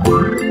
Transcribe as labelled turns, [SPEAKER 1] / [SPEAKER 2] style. [SPEAKER 1] Bye.